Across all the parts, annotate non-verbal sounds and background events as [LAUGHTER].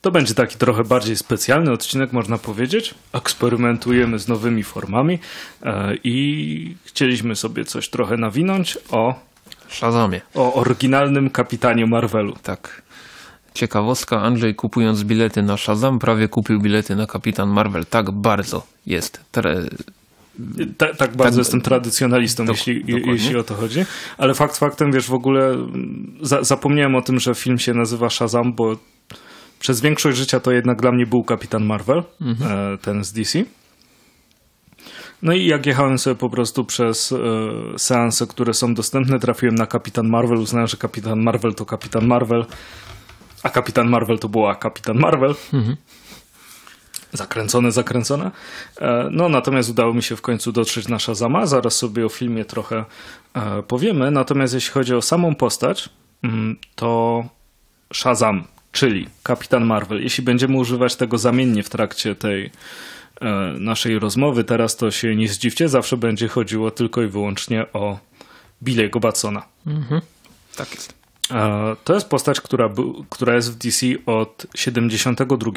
To będzie taki trochę bardziej specjalny odcinek, można powiedzieć. Eksperymentujemy z nowymi formami e, i chcieliśmy sobie coś trochę nawinąć o, Shazamie. o oryginalnym kapitanie Marvelu. Tak. Ciekawostka, Andrzej kupując bilety na Shazam prawie kupił bilety na Kapitan Marvel. Tak bardzo jest. Tre... Ta, tak bardzo Tak, jestem tradycjonalistą, jeśli, dokładnie. jeśli o to chodzi. Ale fakt faktem, wiesz, w ogóle mm, za, zapomniałem o tym, że film się nazywa Shazam, bo przez większość życia to jednak dla mnie był Kapitan Marvel, Mhm. e, ten z DC. No i jak jechałem sobie po prostu przez e, seanse, które są dostępne, trafiłem na Kapitan Marvel, uznałem, że Kapitan Marvel to Kapitan Marvel, a Kapitan Marvel to była Kapitan Marvel. Zakręcone, zakręcone. E, No natomiast udało mi się w końcu dotrzeć na Shazama. Zaraz sobie o filmie trochę e, powiemy. Natomiast jeśli chodzi o samą postać, mm, to Shazam, czyli Kapitan Marvel. Jeśli będziemy używać tego zamiennie w trakcie tej e, naszej rozmowy, teraz to się nie zdziwcie, zawsze będzie chodziło tylko i wyłącznie o Billy'ego Batsona. Tak jest. E, To jest postać, która, która jest w DC od 72,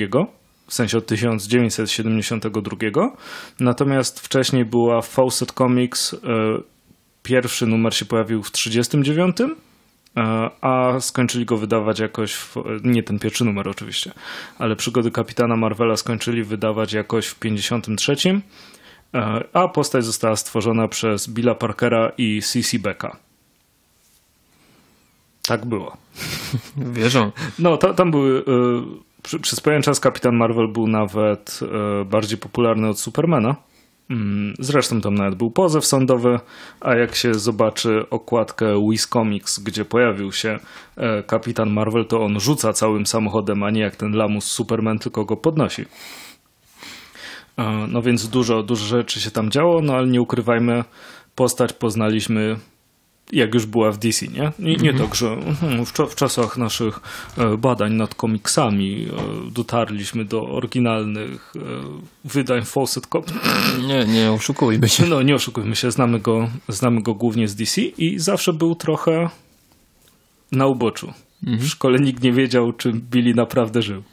w sensie od 1972. Natomiast wcześniej była w Fawcett Comics. e, Pierwszy numer się pojawił w 39, e, a skończyli go wydawać jakoś, w, nie ten pierwszy numer oczywiście, ale przygody Kapitana Marvela skończyli wydawać jakoś w 53, e, a postać została stworzona przez Billa Parkera i C.C. Becka. Tak było. [LAUGHS] Wierzę. No, tam były. Y, przez pewien czas Kapitan Marvel był nawet y, bardziej popularny od Supermana. Mm, Zresztą tam nawet był pozew sądowy, a jak się zobaczy okładkę Wiz Comics, gdzie pojawił się e, Kapitan Marvel, to on rzuca całym samochodem, a nie jak ten lamus Superman, tylko go podnosi. E, No więc dużo, dużo rzeczy się tam działo, no ale nie ukrywajmy, postać poznaliśmy jak już była w DC, nie? Nie, nie tak, że mhm, w, w czasach naszych e, badań nad komiksami e, dotarliśmy do oryginalnych e, wydań Fawcett Comics. Nie, nie oszukujmy się. No nie oszukujmy się, znamy go, znamy go głównie z DC i zawsze był trochę na uboczu. W szkole nikt nie wiedział, czy Billy naprawdę żył.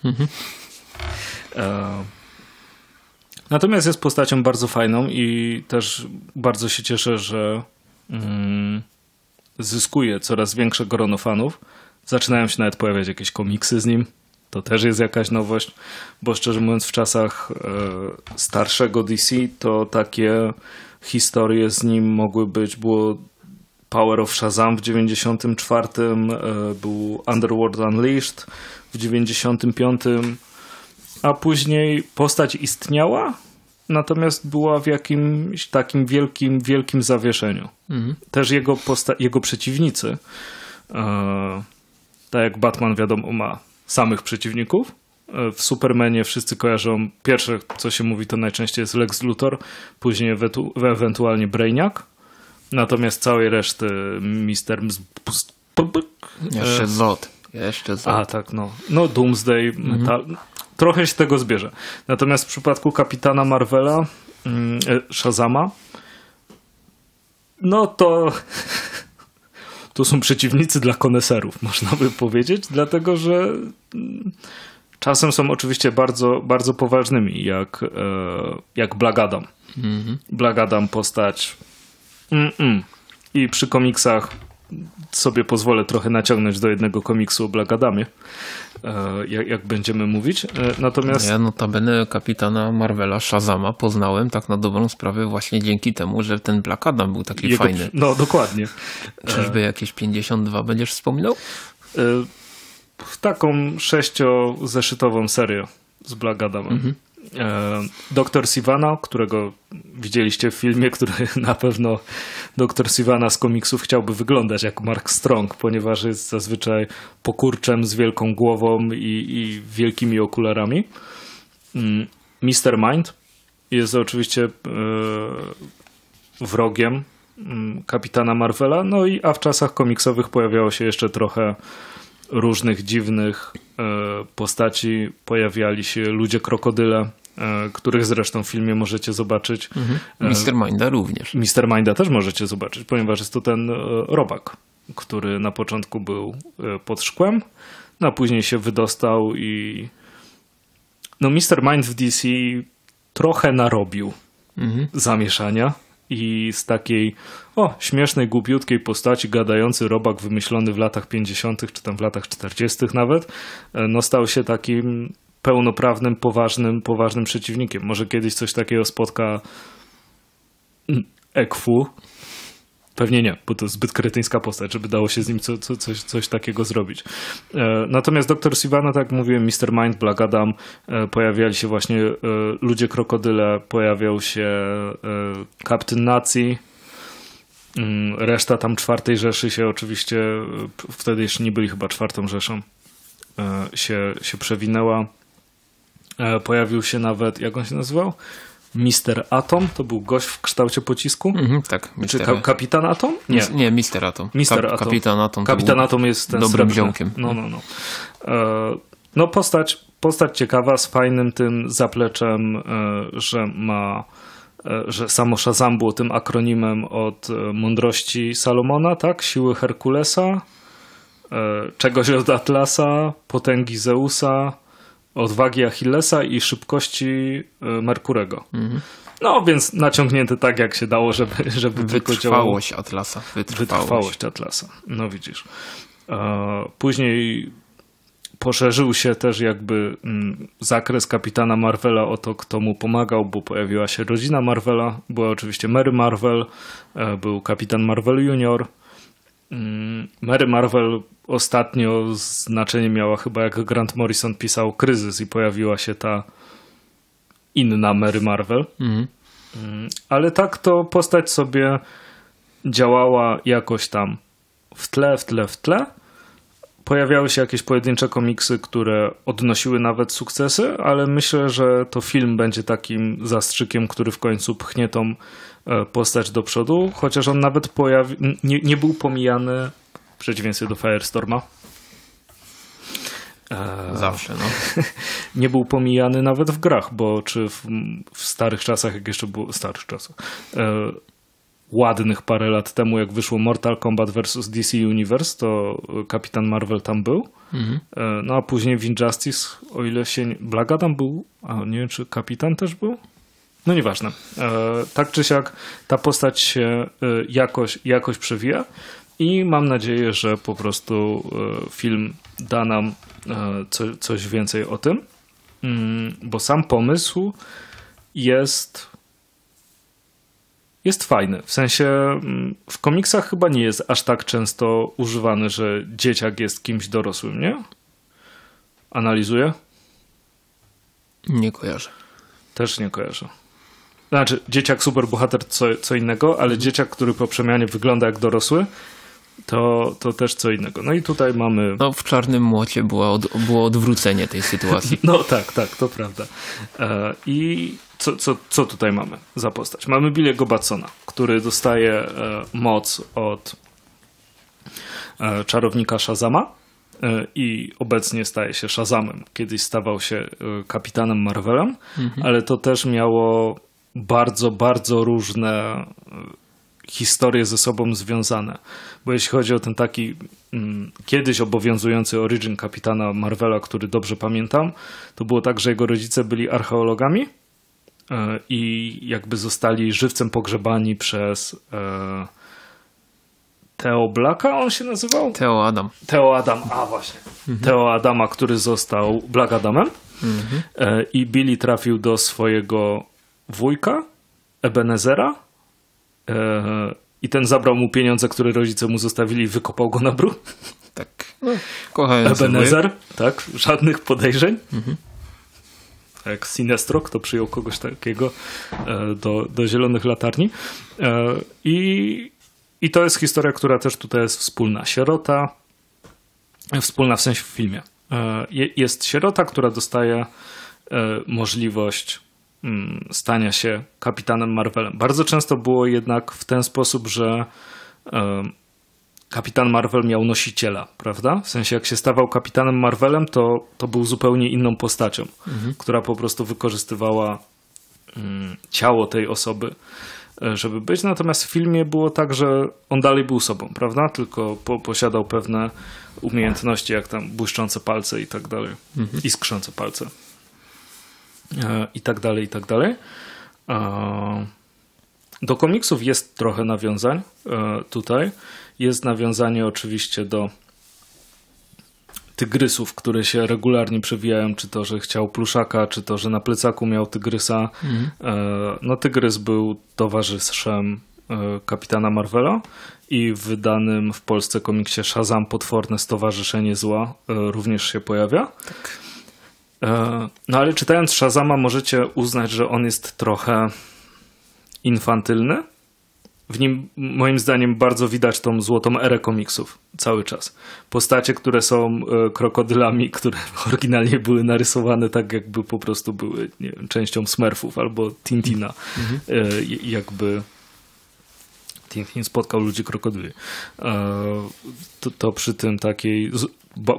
E, Natomiast jest postacią bardzo fajną i też bardzo się cieszę, że mm, zyskuje coraz większe grono fanów. Zaczynają się nawet pojawiać jakieś komiksy z nim. To też jest jakaś nowość, bo szczerze mówiąc, w czasach e, starszego DC to takie historie z nim mogły być. Było Power of Shazam w 94, e, był Underworld Unleashed w 95, a później postać istniała, natomiast była w jakimś takim wielkim, wielkim zawieszeniu. Też jego, posta- jego przeciwnicy, e, tak jak Batman wiadomo ma samych przeciwników, e, w Supermanie wszyscy kojarzą, pierwsze co się mówi to najczęściej jest Lex Luthor, później ewentu- ewentualnie Brainiac, natomiast całej reszty Mister Jeszcze Zod. Jeszcze Zod. a, tak, no. No, Doomsday, Metal. Trochę się tego zbierze. Natomiast w przypadku Kapitana Marvela, mm, e, Shazama, no to [LAUGHS] to są przeciwnicy dla koneserów, [LAUGHS] można by powiedzieć, dlatego że mm, czasem są oczywiście bardzo, bardzo poważnymi, jak, e, jak Black Adam. Black Adam postać Mm-mm. i przy komiksach sobie pozwolę trochę naciągnąć do jednego komiksu o Black Adamie, e, jak, jak będziemy mówić. E, Natomiast Ja notabene kapitana Marvela Shazama poznałem tak na dobrą sprawę właśnie dzięki temu, że ten Black Adam był taki jego, fajny. no dokładnie. Czyżby jakieś 52 będziesz wspominał? E, w taką sześciozeszytową serię z Black Adamem. E, Doktor Sivana, którego widzieliście w filmie, który [LAUGHS] na pewno doktor Sivana z komiksów chciałby wyglądać jak Mark Strong, ponieważ jest zazwyczaj pokurczem z wielką głową i, i wielkimi okularami. Mm, Mr. Mind jest oczywiście e, wrogiem mm, kapitana Marvela, no i a w czasach komiksowych pojawiało się jeszcze trochę różnych dziwnych e, postaci. Pojawiali się ludzie krokodyle, e, których zresztą w filmie możecie zobaczyć. E, Mister Minda również. Mr. Minda też możecie zobaczyć, ponieważ jest to ten e, robak, który na początku był e, pod szkłem, no a później się wydostał i no Mr. Mind w DC trochę narobił mhm. zamieszania i z takiej o, śmiesznej, głupiutkiej postaci gadający robak wymyślony w latach 50. czy tam w latach 40. nawet, e, no stał się takim pełnoprawnym, poważnym, poważnym przeciwnikiem. Może kiedyś coś takiego spotka Ekfu, Pewnie nie, bo to zbyt kretyńska postać, żeby dało się z nim co, co, coś, coś takiego zrobić. E, natomiast Dr. Sivana, tak jak mówiłem, Mr. Mind, Black Adam, e, pojawiali się właśnie e, ludzie krokodyle, pojawiał się Kapitän Nazi, mm, reszta tam czwartej Rzeszy się oczywiście, wtedy jeszcze nie byli chyba czwartą Rzeszą, się, się przewinęła. Pojawił się nawet, jak on się nazywał? Mister Atom, to był gość w kształcie pocisku. Mhm, tak. Czy ka kapitan Atom? Nie, nie Mister Atom. Mister Kap Atom. Kapitan Atom. Kapitan Atom jest ten dobrym ziomkiem. No, no, no. E, no postać, postać ciekawa, z fajnym tym zapleczem, e, że ma e, że samo Shazam było tym akronimem od e, mądrości Salomona, tak? Siły Herkulesa, e, czegoś od Atlasa, potęgi Zeusa, odwagi Achillesa i szybkości e, Merkurego. Mhm. No więc naciągnięty tak, jak się dało, żeby, żeby Wytrwałość Atlasa. Wytrwałość. Wytrwałość Atlasa. No widzisz. E, później poszerzył się też jakby mm, zakres kapitana Marvela o to, kto mu pomagał, bo pojawiła się rodzina Marvela. Była oczywiście Mary Marvel, e, był kapitan Marvel Junior. Mm, Mary Marvel ostatnio znaczenie miała chyba jak Grant Morrison pisał Kryzys i pojawiła się ta inna Mary Marvel. Mhm. Mm, ale tak to postać sobie działała jakoś tam w tle, w tle, w tle. Pojawiały się jakieś pojedyncze komiksy, które odnosiły nawet sukcesy, ale myślę, że to film będzie takim zastrzykiem, który w końcu pchnie tą e, postać do przodu, chociaż on nawet pojawi... nie, nie był pomijany przeciwieństwie do Firestorma. E, Zawsze, no. [LAUGHS] nie był pomijany nawet w grach, bo czy w, w starych czasach, jak jeszcze było, starych czasach, e, ładnych parę lat temu, jak wyszło Mortal Kombat vs. DC Universe, to Kapitan Marvel tam był. Mhm. E, no a później w Injustice, o ile się... Nie... Black Adam był, a nie wiem, czy Kapitan też był? No nieważne. E, tak czy siak ta postać się e, jakoś, jakoś przewija i mam nadzieję, że po prostu e, film da nam e, co, coś więcej o tym, mm, bo sam pomysł jest jest fajny. W sensie mm, w komiksach chyba nie jest aż tak często używany, że dzieciak jest kimś dorosłym, nie? Analizuję? Nie kojarzę. Też nie kojarzę. Znaczy, dzieciak superbohater co, co innego, ale mhm. dzieciak, który po przemianie wygląda jak dorosły, to, to też co innego. No i tutaj mamy. No, w czarnym młocie było, od, było odwrócenie tej sytuacji. [LAUGHS] No tak, tak, to prawda. E, I co, co, co tutaj mamy za postać? Mamy Billy'ego Batsona, który dostaje e, moc od e, czarownika Shazama i obecnie staje się Shazamem. Kiedyś stawał się kapitanem Marvelem, mhm. ale to też miało bardzo, bardzo różne historie ze sobą związane. Bo jeśli chodzi o ten taki mm, kiedyś obowiązujący origin kapitana Marvela, który dobrze pamiętam, to było tak, że jego rodzice byli archeologami e, i jakby zostali żywcem pogrzebani przez e, Teo Blacka on się nazywał? Teo Adam. Teo Adam, a właśnie. Mhm. Teo Adama, który został Black Adamem. Mhm. E, I Billy trafił do swojego wujka, Ebenezera, I ten zabrał mu pieniądze, które rodzice mu zostawili i wykopał go na brud. Tak. No, kochający Ebenezer, tak, żadnych podejrzeń. Mhm. Jak Sinestro, kto przyjął kogoś takiego e, do, do Zielonych Latarni. E, I, I to jest historia, która też tutaj jest wspólna. Sierota, wspólna w sensie w filmie. Jest sierota, która dostaje możliwość stania się kapitanem Marvelem. Bardzo często było jednak w ten sposób, że kapitan Marvel miał nosiciela, prawda? W sensie jak się stawał kapitanem Marvelem, to, to był zupełnie inną postacią, mhm. która po prostu wykorzystywała mm, ciało tej osoby, e, żeby być. Natomiast w filmie było tak, że on dalej był sobą, prawda? Tylko po, posiadał pewne umiejętności, jak tam błyszczące palce i tak dalej, mhm. iskrzące palce. I tak dalej, i tak dalej. Do komiksów jest trochę nawiązań tutaj. Jest nawiązanie oczywiście do tygrysów, które się regularnie przewijają, czy to, że chciał pluszaka, czy to, że na plecaku miał tygrysa. Mhm. No tygrys był towarzyszem e, kapitana Marvela i w wydanym w Polsce komiksie Shazam Potworne Stowarzyszenie Zła e, również się pojawia. Tak. E, no ale czytając Shazama możecie uznać, że on jest trochę infantylny, w nim moim zdaniem bardzo widać tą złotą erę komiksów cały czas. Postacie, które są e, krokodylami, [LAUGHS] które oryginalnie były narysowane tak, jakby po prostu były wiem, częścią Smurfów albo Tintina. Mhm. E, jakby Tintin spotkał ludzi krokodyli. To, to przy tym takiej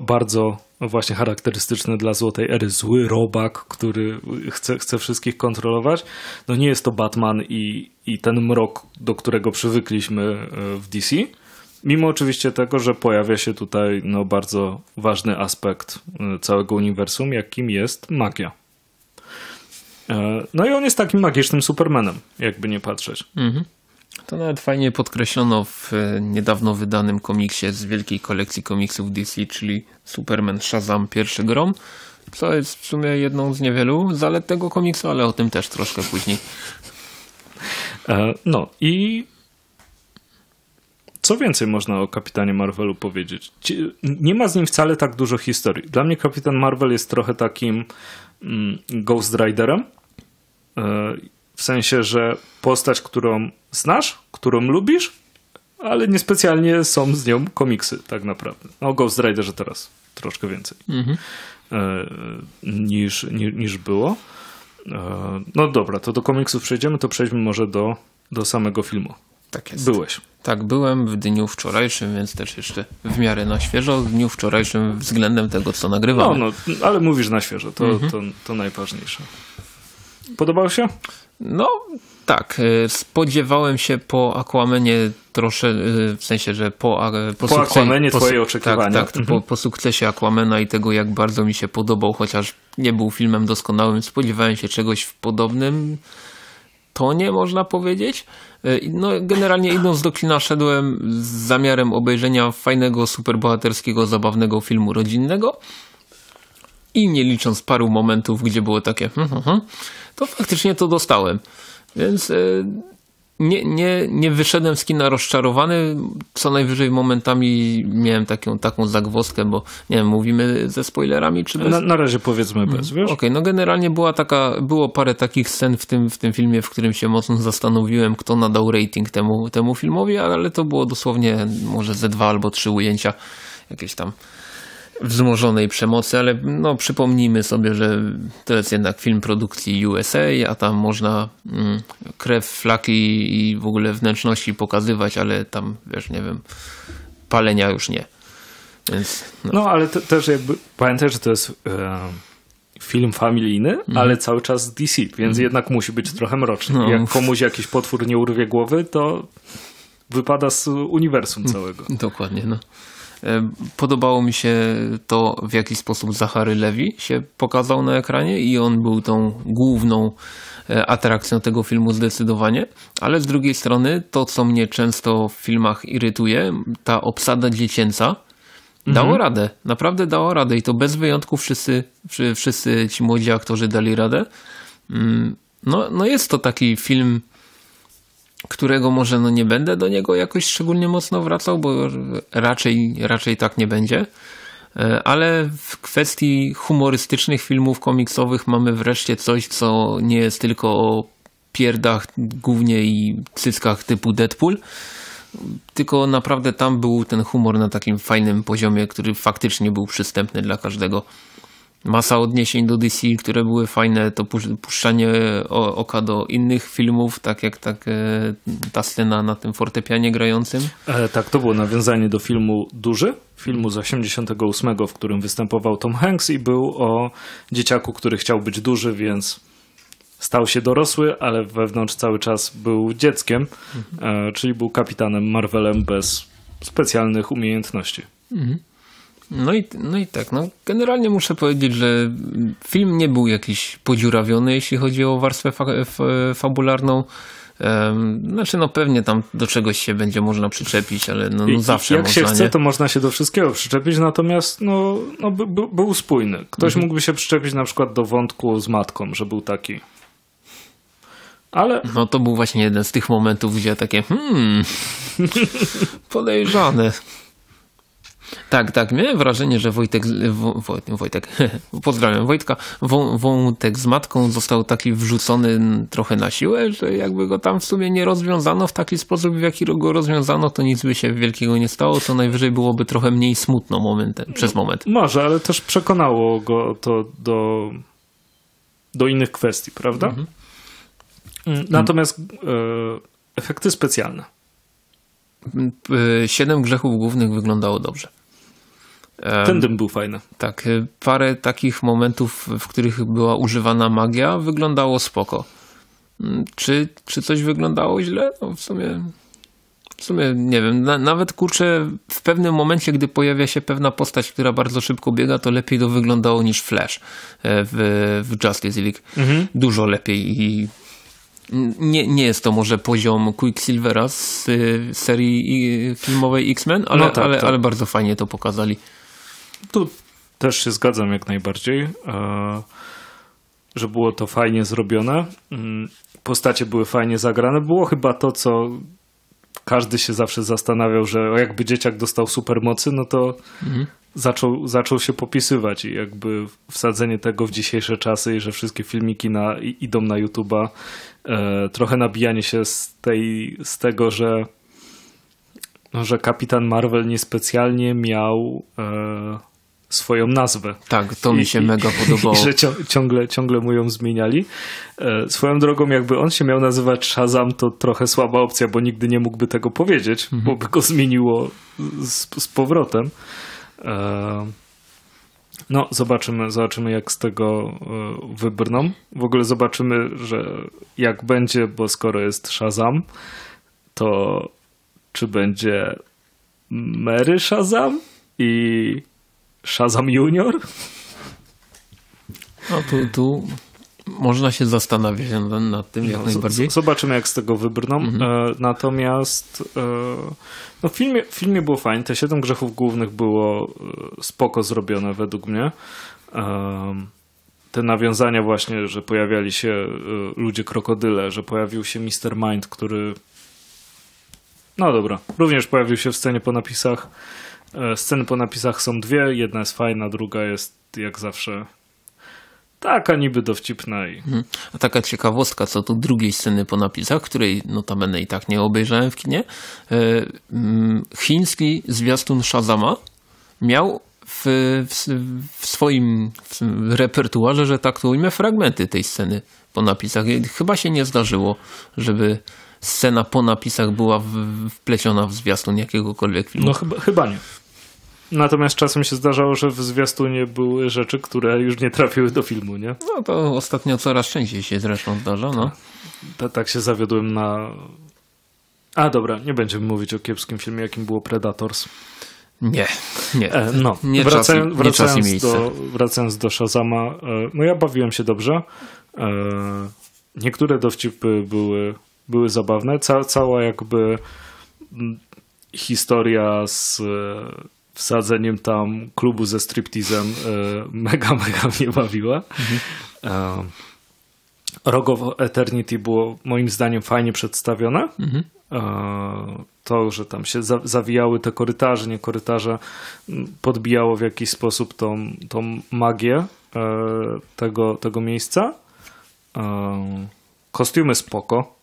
bardzo właśnie charakterystyczny dla Złotej Ery zły robak, który chce, chce wszystkich kontrolować. No nie jest to Batman i, i ten mrok, do którego przywykliśmy e, w DC. Mimo oczywiście tego, że pojawia się tutaj no, bardzo ważny aspekt e, całego uniwersum, jakim jest magia. E, no i on jest takim magicznym Supermanem, jakby nie patrzeć. Mhm. To nawet fajnie podkreślono w niedawno wydanym komiksie z wielkiej kolekcji komiksów DC, czyli Superman Shazam pierwszy grom, co jest w sumie jedną z niewielu zalet tego komiksu, ale o tym też troszkę później. E, no i co więcej można o Kapitanie Marvelu powiedzieć? Nie ma z nim wcale tak dużo historii. Dla mnie Kapitan Marvel jest trochę takim mm, Ghost Riderem. W sensie, że postać, którą znasz, którą lubisz, ale niespecjalnie są z nią komiksy, tak naprawdę. No, Ghost Riderze teraz troszkę więcej mhm. E, niż, niż, niż było. E, no dobra, to do komiksów przejdziemy, to przejdźmy może do, do samego filmu. Tak jest. Byłeś. Tak, byłem w dniu wczorajszym, więc też jeszcze w miarę na świeżo. W dniu wczorajszym względem tego, co nagrywamy. No, no ale mówisz na świeżo, to, mhm. to, to najważniejsze. Podobał się? No, tak. E, spodziewałem się po Aquamenie trosze, e, w sensie, że po, po, po Aquamenie po, twoje oczekiwania. Tak, tak mhm. po, po sukcesie Aquamena i tego, jak bardzo mi się podobał, chociaż nie był filmem doskonałym, spodziewałem się czegoś w podobnym tonie, można powiedzieć. E, no, generalnie idąc do kina szedłem z zamiarem obejrzenia fajnego, superbohaterskiego, zabawnego filmu rodzinnego i nie licząc paru momentów, gdzie było takie hmm, hmm, hmm, to faktycznie to dostałem. Więc e, nie, nie, nie wyszedłem z kina rozczarowany. Co najwyżej momentami miałem taką, taką zagwozdkę, bo nie wiem, mówimy ze spoilerami czy bez? Na, na razie powiedzmy bez, mhm. wiesz? Okej, okay, no generalnie była taka, było parę takich scen w tym, w tym filmie, w którym się mocno zastanowiłem, kto nadał rating temu, temu filmowi, ale to było dosłownie może ze dwa albo trzy ujęcia jakieś tam wzmożonej przemocy, ale no, przypomnijmy sobie, że to jest jednak film produkcji USA, a tam można mm, krew, flaki i w ogóle wnętrzności pokazywać, ale tam, wiesz, nie wiem, palenia już nie. Więc, no. no ale te, też jakby pamiętaj, że to jest e, film familijny, mhm. ale cały czas DC, więc mhm. jednak musi być trochę mroczny. No. Jak komuś jakiś potwór nie urwie głowy, to wypada z uniwersum [LAUGHS] całego. Dokładnie, no. E, podobało mi się to, w jaki sposób Zachary Lewi się pokazał na ekranie i on był tą główną e, atrakcją tego filmu zdecydowanie, ale z drugiej strony to, co mnie często w filmach irytuje, ta obsada dziecięca, dało mhm. radę, naprawdę dało radę i to bez wyjątku wszyscy, wszyscy ci młodzi aktorzy dali radę. Mm, no, no jest to taki film którego może no nie będę do niego jakoś szczególnie mocno wracał, bo raczej, raczej tak nie będzie. E, ale w kwestii humorystycznych filmów komiksowych mamy wreszcie coś, co nie jest tylko o pierdach głównie i cyckach typu Deadpool, tylko naprawdę tam był ten humor na takim fajnym poziomie, który faktycznie był przystępny dla każdego masa odniesień do DC, które były fajne, to puszczanie oka do innych filmów, tak jak tak, e, ta scena na tym fortepianie grającym. E, tak, to było nawiązanie do filmu Duży, filmu z 88, w którym występował Tom Hanks i był o dzieciaku, który chciał być duży, więc stał się dorosły, ale wewnątrz cały czas był dzieckiem, mhm. e, czyli był kapitanem Marvelem bez specjalnych umiejętności. Mhm. No i, no i tak, no generalnie muszę powiedzieć, że film nie był jakiś podziurawiony, jeśli chodzi o warstwę fa fabularną. Znaczy, no pewnie tam do czegoś się będzie można przyczepić, ale no, no zawsze Jak można, się chce, nie? to można się do wszystkiego przyczepić, natomiast no, no by, by, był spójny. Ktoś mhm. mógłby się przyczepić na przykład do wątku z matką, że był taki. Ale... No to był właśnie jeden z tych momentów, gdzie takie hmm, [LAUGHS] podejrzane. Tak, tak. Miałem wrażenie, że Wojtek, Wojtek, [LAUGHS] pozdrawiam Wojtka, Wątek z matką został taki wrzucony trochę na siłę, że jakby go tam w sumie nie rozwiązano w taki sposób, w jaki go rozwiązano, to nic by się wielkiego nie stało, co najwyżej byłoby trochę mniej smutno momentem, przez moment. Może, ale też przekonało go to do, do innych kwestii, prawda? Mhm. Mm, natomiast e, efekty specjalne. E, siedem grzechów głównych wyglądało dobrze. Ten dym był fajny. Tak, y, parę takich momentów, w których była używana magia, wyglądało spoko. Mm, czy, czy coś wyglądało źle? No w sumie w sumie nie wiem, na, nawet kurczę, w pewnym momencie, gdy pojawia się pewna postać, która bardzo szybko biega, to lepiej to wyglądało niż Flash e, w, w Justice League. Mhm. Dużo lepiej i nie, nie jest to może poziom Quicksilvera z serii filmowej X-Men, ale, no tak, ale, tak. ale bardzo fajnie to pokazali. Tu też się zgadzam jak najbardziej, e, że było to fajnie zrobione. Mm, postacie były fajnie zagrane. Było chyba to, co każdy się zawsze zastanawiał, że jakby dzieciak dostał supermocy, no to mhm. zaczął, zaczął się popisywać i jakby wsadzenie tego w dzisiejsze czasy i że wszystkie filmiki na, idą na YouTube'a, e, trochę nabijanie się z, tej, z tego, że no, że Kapitan Marvel niespecjalnie miał e, swoją nazwę. Tak, to mi się I, mega podobało. [LAUGHS] I, że ciągle, ciągle mu ją zmieniali. E, swoją drogą, jakby on się miał nazywać Shazam, to trochę słaba opcja, bo nigdy nie mógłby tego powiedzieć, mhm. bo by go zmieniło z, z powrotem. E, no, zobaczymy, zobaczymy jak z tego e, wybrną. W ogóle zobaczymy, że jak będzie, bo skoro jest Shazam, to czy będzie Mary Shazam i Shazam Junior? No tu, tu można się zastanawiać nad, nad tym jak no, najbardziej. Zobaczymy jak z tego wybrną. Mhm. E, natomiast e, no w, filmie, w filmie było fajnie. Te siedem grzechów głównych było e, spoko zrobione według mnie. E, te nawiązania właśnie, że pojawiali się e, ludzie krokodyle, że pojawił się Mr. Mind, który no dobra, również pojawił się w scenie po napisach sceny po napisach są dwie. Jedna jest fajna, druga jest jak zawsze taka niby dowcipna. I... Mhm. A taka ciekawostka co do drugiej sceny po napisach, której notabene i tak nie obejrzałem w kinie. E, mm, chiński zwiastun Shazama miał w, w, w swoim w repertuarze, że tak to ujmę, fragmenty tej sceny po napisach. Chyba się nie zdarzyło, żeby scena po napisach była wpleciona w zwiastun jakiegokolwiek filmu. No chyba, chyba nie. Natomiast czasem się zdarzało, że w zwiastunie były rzeczy, które już nie trafiły do filmu, nie? No to ostatnio coraz częściej się zresztą zdarza, no. Tak, tak się zawiodłem na... A dobra, nie będziemy mówić o kiepskim filmie, jakim było Predators. Nie, nie. E, no, nie wracając, czas, wracając, nie do, wracając do Shazama, e, no ja bawiłem się dobrze. E, niektóre dowcipy były, były zabawne. Ca, cała jakby historia z wsadzeniem tam klubu ze striptizem e, mega, [LAUGHS] mega mnie bawiła. Mhm. E, Rock of Eternity było moim zdaniem fajnie przedstawione. Mhm. E, to, że tam się zawijały te korytarze, nie korytarze, podbijało w jakiś sposób tą, tą magię tego, tego miejsca. Kostiumy spoko,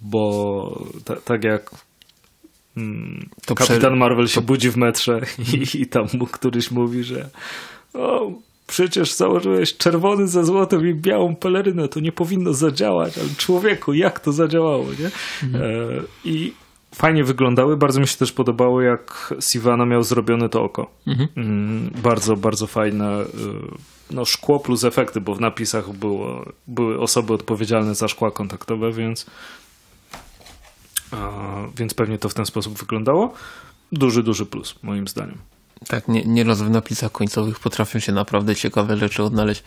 bo tak jak to Kapitan Marvel się to... budzi w metrze i, i tam mu któryś mówi, że o, przecież założyłeś czerwony ze złotem i białą pelerynę, to nie powinno zadziałać, ale człowieku, jak to zadziałało, nie? Mhm. E, I fajnie wyglądały, bardzo mi się też podobało, jak Sivana miał zrobione to oko. Mhm. Mm, bardzo, bardzo fajne e, no, szkło plus efekty, bo w napisach było, były osoby odpowiedzialne za szkła kontaktowe, więc więc pewnie to w ten sposób wyglądało. Duży, duży plus, moim zdaniem. Tak, nie, nieraz w napisach końcowych potrafią się naprawdę ciekawe rzeczy odnaleźć.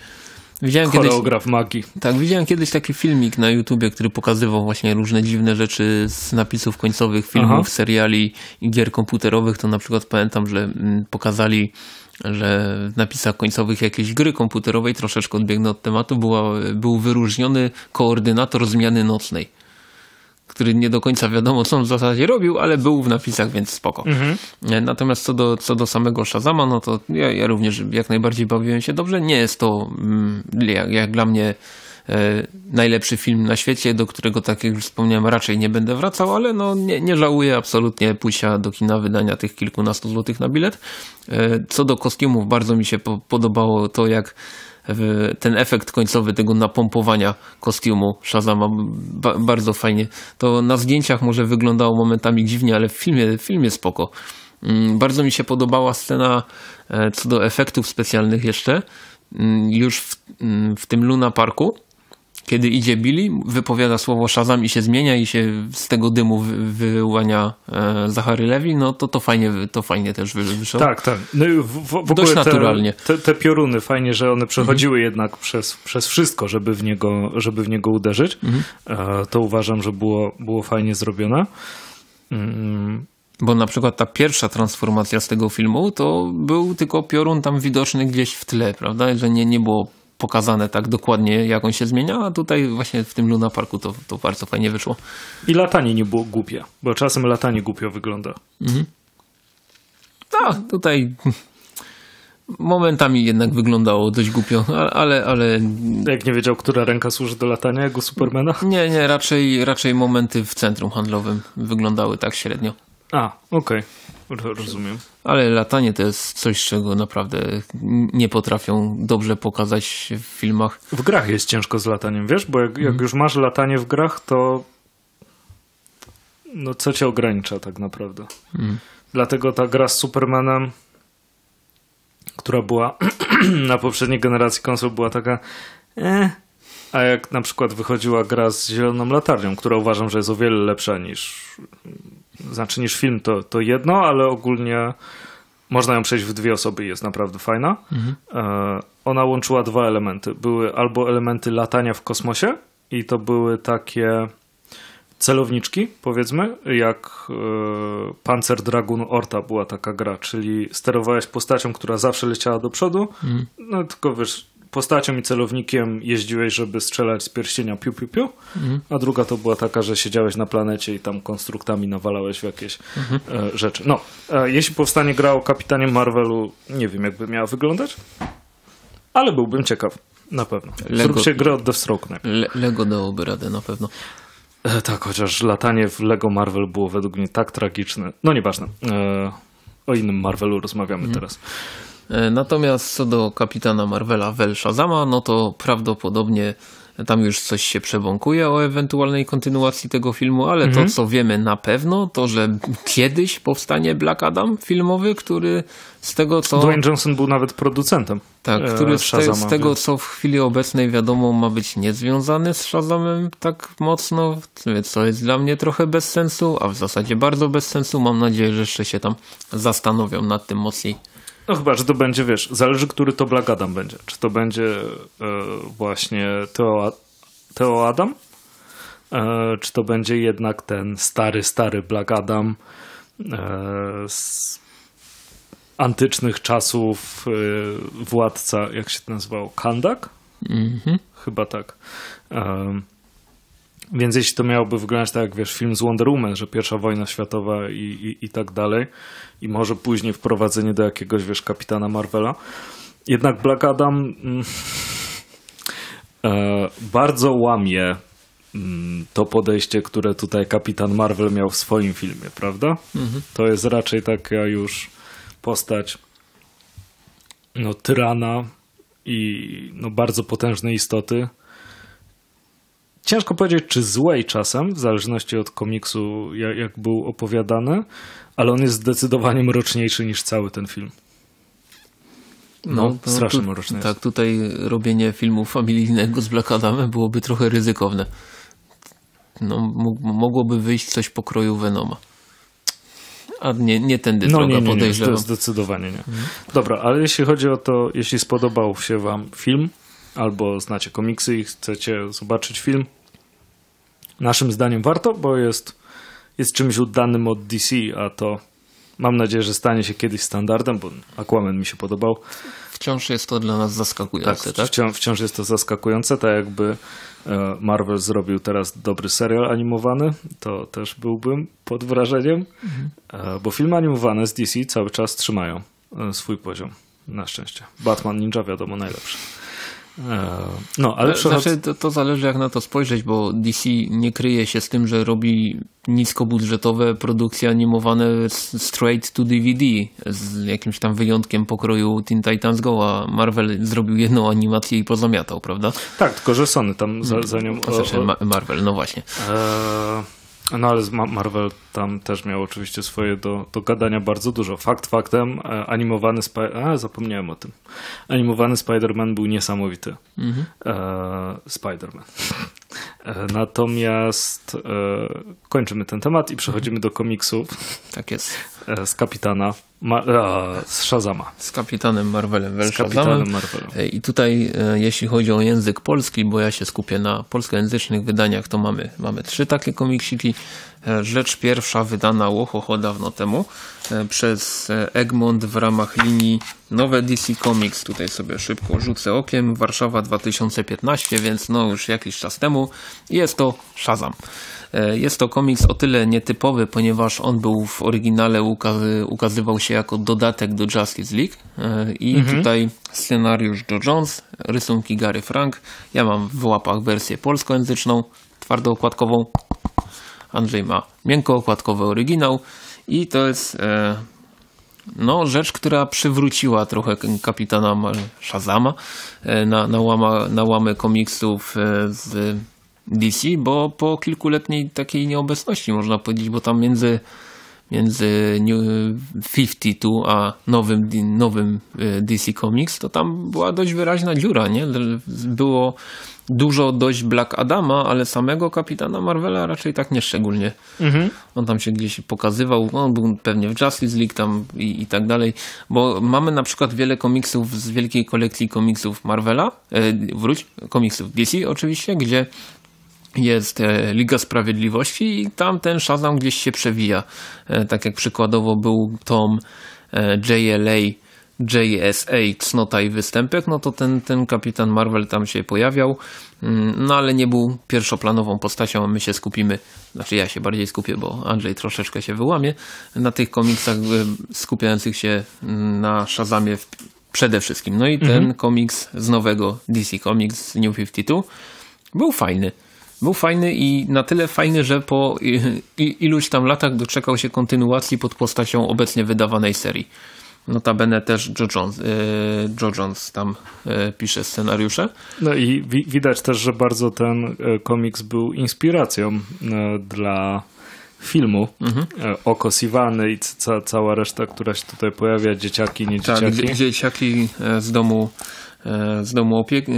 Widziałem Choreograf kiedyś, magii. Tak, widziałem kiedyś taki filmik na YouTubie, który pokazywał właśnie różne dziwne rzeczy z napisów końcowych filmów, Aha. seriali i gier komputerowych. To na przykład pamiętam, że mm, pokazali że w napisach końcowych jakiejś gry komputerowej, troszeczkę odbiegnę od tematu, była, był wyróżniony koordynator zmiany nocnej, który nie do końca wiadomo, co on w zasadzie robił, ale był w napisach, więc spoko. Mhm. Natomiast co do, co do samego Shazama, no to ja, ja również jak najbardziej bawiłem się dobrze. Nie jest to mm, jak, jak dla mnie E, najlepszy film na świecie, do którego, tak jak już wspomniałem, raczej nie będę wracał, ale no nie, nie żałuję absolutnie pójścia do kina, wydania tych kilkunastu złotych na bilet. E, co do kostiumów, bardzo mi się po podobało to, jak ten efekt końcowy tego napompowania kostiumu Shazama ba bardzo fajnie. To na zdjęciach może wyglądało momentami dziwnie, ale w filmie, w filmie spoko. Mm, bardzo mi się podobała scena e, co do efektów specjalnych jeszcze. Mm, już w, mm, w tym Luna Parku kiedy idzie Billy, wypowiada słowo Shazam i się zmienia i się z tego dymu wyłania e, Zachary Levi, no to to fajnie, to fajnie też wyszło. Tak, tak. No w, w, w Dość naturalnie. Te, te, pioruny, fajnie, że one przechodziły mhm. jednak przez, przez wszystko, żeby w niego, żeby w niego uderzyć. Mhm. E, to uważam, że było, było fajnie zrobione. Mm. Bo na przykład ta pierwsza transformacja z tego filmu to był tylko piorun tam widoczny gdzieś w tle, prawda? Że nie, nie było pokazane tak dokładnie, jak on się zmienia, a tutaj właśnie w tym Luna Parku to, to bardzo fajnie wyszło. I latanie nie było głupie, bo czasem latanie głupio wygląda. Mhm. Tak, tutaj momentami jednak wyglądało dość głupio, ale, ale... Jak nie wiedział, która ręka służy do latania, jak u Supermana? Nie, nie, raczej, raczej momenty w centrum handlowym wyglądały tak średnio. A, okej. Okay. Rozumiem. Ale latanie to jest coś, czego naprawdę nie potrafią dobrze pokazać w filmach. W grach jest ciężko z lataniem, wiesz? Bo jak, jak mhm. już masz latanie w grach, to no co cię ogranicza tak naprawdę. Mm. Dlatego ta gra z Supermanem, która była [CLEARS THROAT] na poprzedniej generacji konsol, była taka eh, a jak na przykład wychodziła gra z zieloną latarnią, która uważam, że jest o wiele lepsza niż znaczy niż film, to, to jedno, ale ogólnie można ją przejść w dwie osoby i jest naprawdę fajna. Mhm. E, ona łączyła dwa elementy. Były albo elementy latania w kosmosie i to były takie celowniczki, powiedzmy, jak e, Panzer Dragoon Orta była taka gra, czyli sterowałeś postacią, która zawsze leciała do przodu, mhm. no tylko wiesz, postacią i celownikiem jeździłeś, żeby strzelać z pierścienia piu piu piu, mhm. a druga to była taka, że siedziałeś na planecie i tam konstruktami nawalałeś w jakieś mhm. e, rzeczy. No, e, jeśli powstanie gra o Kapitanie Marvelu, nie wiem jakby miała wyglądać, ale byłbym ciekaw. Na pewno. Lego, Zrób się grę od Deathstroke. Le, Lego dałoby radę na pewno. E, tak, chociaż latanie w Lego Marvel było według mnie tak tragiczne. No nieważne. E, o innym Marvelu rozmawiamy mhm. teraz. E, natomiast co do kapitana Marvela Vel Shazama, no to prawdopodobnie tam już coś się przebąkuje o ewentualnej kontynuacji tego filmu, ale mhm. to co wiemy na pewno, to że kiedyś powstanie Black Adam filmowy, który z tego co... Dwayne Johnson był nawet producentem. Tak, e, który z, te, z tego co w chwili obecnej wiadomo ma być niezwiązany z Shazamem tak mocno, to jest dla mnie trochę bez sensu, a w zasadzie bardzo bez sensu. Mam nadzieję, że jeszcze się tam zastanowią nad tym mocniej. No chyba, że to będzie, wiesz, zależy, który to Black Adam będzie. Czy to będzie e, właśnie Teo, Teo Adam? E, czy to będzie jednak ten stary, stary Black Adam e, z antycznych czasów e, władca, jak się to nazywał? Kandak? -hmm. Chyba tak. E, więc jeśli to miałoby wyglądać tak jak wiesz, film z Wonder Woman, że pierwsza wojna światowa i, i, i tak dalej, i może później wprowadzenie do jakiegoś wiesz, kapitana Marvela. Jednak Black Adam mm, e, bardzo łamie mm, to podejście, które tutaj kapitan Marvel miał w swoim filmie, prawda? Mhm. To jest raczej taka już postać no, tyrana i no, bardzo potężnej istoty ciężko powiedzieć, czy złej czasem, w zależności od komiksu, jak, jak był opowiadany, ale on jest zdecydowanie mroczniejszy niż cały ten film. No, no strasznie tu, mroczny. Tak, tutaj robienie filmu familijnego z Black Adamem byłoby trochę ryzykowne. No, mogłoby wyjść coś pokroju Venoma. A nie, nie tędy no, droga, nie, nie, podejrzewam. Nie, zdecydowanie nie. Dobra, ale jeśli chodzi o to, jeśli spodobał się wam film, albo znacie komiksy i chcecie zobaczyć film, naszym zdaniem warto, bo jest, jest czymś oddanym od DC, a to mam nadzieję, że stanie się kiedyś standardem, bo Aquaman mi się podobał. Wciąż jest to dla nas zaskakujące, tak? tak? Wciąż, wciąż jest to zaskakujące, tak jakby e, Marvel zrobił teraz dobry serial animowany, to też byłbym pod wrażeniem, mhm. bo filmy animowane z DC cały czas trzymają e, swój poziom, na szczęście. Batman Ninja wiadomo najlepszy. E, no, ale przechodząc... znaczy, to, to, zależy jak na to spojrzeć, bo DC nie kryje się z tym, że robi niskobudżetowe produkcje animowane straight to DVD z jakimś tam wyjątkiem pokroju Teen Titans Go, a Marvel zrobił jedną animację i pozamiatał, prawda? Tak, tylko że Sony tam za, za nią... Znaczy, o, Marvel, no właśnie. E, no ale Marvel tam też miał oczywiście swoje do, do gadania bardzo dużo. Fakt faktem, e, animowany Spider... A, zapomniałem o tym. Animowany Spider-Man był niesamowity. Mhm. E, Spider-Man. Natomiast e, kończymy ten temat i przechodzimy do komiksów. Tak jest. E, z kapitana Ma z Shazama. Z kapitanem Marvelem. Z kapitanem Marvelem. E, I tutaj, jeśli chodzi o język polski, bo ja się skupię na polskojęzycznych wydaniach, to mamy, mamy trzy takie komiksiki. E, rzecz pierwsza wydana łohoho dawno temu przez Egmont w ramach linii Nowe DC Comics. Tutaj sobie szybko rzucę okiem. Warszawa 2015, więc no już jakiś czas temu. Jest to Shazam. E, jest to komiks o tyle nietypowy, ponieważ on był w oryginale ukazy, ukazywał się jako dodatek do Justice League e, i mhm. tutaj scenariusz Joe Jones, rysunki Gary Frank. Ja mam w łapach wersję polskojęzyczną, twardookładkową. Andrzej ma miękkookładkowy oryginał i to jest e, no, rzecz, która przywróciła trochę kapitana Shazama na, na, łama, na łamy komiksów z DC, bo po kilkuletniej takiej nieobecności można powiedzieć, bo tam między między New 52 a nowym, nowym e, DC Comics, to tam była dość wyraźna dziura, nie? Było dużo dość Black Adama, ale samego Kapitana Marvela raczej tak nie szczególnie. Mhm. On tam się gdzieś pokazywał, on był pewnie w Justice League tam i, i tak dalej, bo mamy na przykład wiele komiksów z wielkiej kolekcji komiksów Marvela, e, wróć, komiksów DC oczywiście, gdzie jest e, Liga Sprawiedliwości i tam ten Shazam gdzieś się przewija. E, tak jak przykładowo był tom e, JLA, JSA, Cnota i Występek, no to ten, ten kapitan Marvel tam się pojawiał, mm, no ale nie był pierwszoplanową postacią, my się skupimy, znaczy ja się bardziej skupię, bo Andrzej troszeczkę się wyłamie, na tych komiksach skupiających się mm, na Shazamie przede wszystkim. No i ten mhm. komiks z nowego DC Comics New 52 był fajny. Był fajny i na tyle fajny, że po iluś tam latach doczekał się kontynuacji pod postacią obecnie wydawanej serii. Notabene też Joe Jones, yy, Joe Jones tam yy, pisze scenariusze. No i wi widać też, że bardzo ten e, komiks był inspiracją dla filmu. Mhm. Oko Sivany i ca cała reszta, która się tutaj pojawia, dzieciaki, nie dzieciaki. Tak, dzieciaki z domu z domu opieki,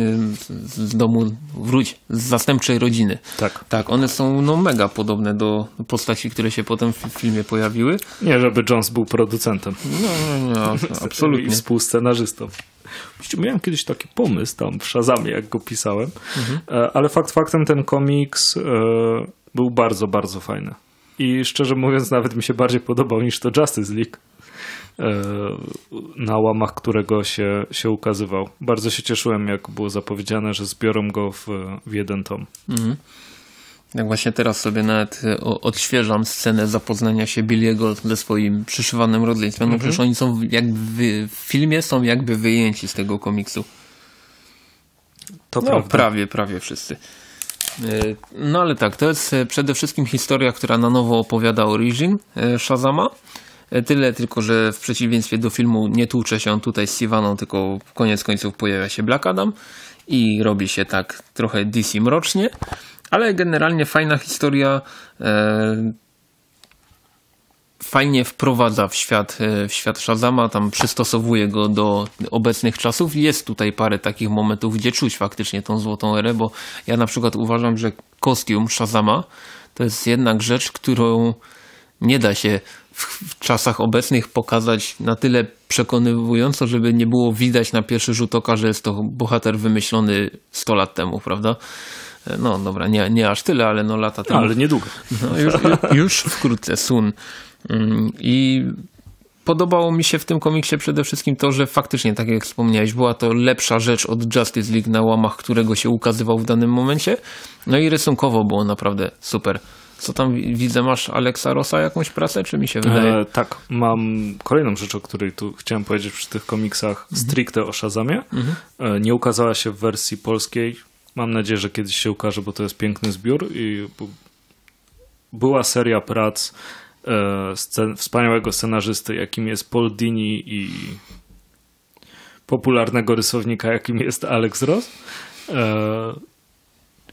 z domu wróć, z zastępczej rodziny. Tak. Tak, one są no mega podobne do postaci, które się potem w filmie pojawiły. Nie, żeby Jones był producentem. No, no, no [LAUGHS] absolutnie. I współscenarzystą. Miałem kiedyś taki pomysł tam w Shazamie, jak go pisałem, mhm. E, ale fakt faktem ten komiks e, był bardzo, bardzo fajny. I szczerze mówiąc, nawet mi się bardziej podobał niż to Justice League. E, na łamach którego się, się ukazywał. Bardzo się cieszyłem, jak było zapowiedziane, że zbiorą go w, w jeden tom. Mhm. Jak właśnie teraz sobie nawet e, odświeżam scenę zapoznania się Billiego ze swoim przyszywanym rodzeństwem. No mhm. przecież oni są jakby w filmie są jakby wyjęci z tego komiksu. To no, prawie, prawie wszyscy. E, no ale tak, to jest przede wszystkim historia, która na nowo opowiada Origin Shazama. E, tyle tylko, że w przeciwieństwie do filmu nie tłucze się on tutaj z Sivaną, tylko koniec końców pojawia się Black Adam i robi się tak trochę DC mrocznie, ale generalnie fajna historia. E, fajnie wprowadza w świat, e, w świat Shazama, tam przystosowuje go do obecnych czasów. Jest tutaj parę takich momentów, gdzie czuć faktycznie tą złotą erę, bo ja na przykład uważam, że kostium Shazama to jest jednak rzecz, którą nie da się w, czasach obecnych pokazać na tyle przekonywująco, żeby nie było widać na pierwszy rzut oka, że jest to bohater wymyślony 100 lat temu, prawda? No dobra, nie, nie aż tyle, ale no lata temu. ale niedługo. No, już, już wkrótce, Sun. Mm, I podobało mi się w tym komiksie przede wszystkim to, że faktycznie, tak jak wspomniałeś, była to lepsza rzecz od Justice League na łamach, którego się ukazywał w danym momencie. No i rysunkowo było naprawdę super. Co tam widzę, masz Alexa Rosa jakąś pracę, czy mi się wydaje? E, tak, mam kolejną rzecz, o której tu chciałem powiedzieć przy tych komiksach mhm. stricte o Shazamie. Mhm. E, nie ukazała się w wersji polskiej. Mam nadzieję, że kiedyś się ukaże, bo to jest piękny zbiór i była seria prac e, scen wspaniałego scenarzysty, jakim jest Paul Dini i popularnego rysownika, jakim jest Alex Ross.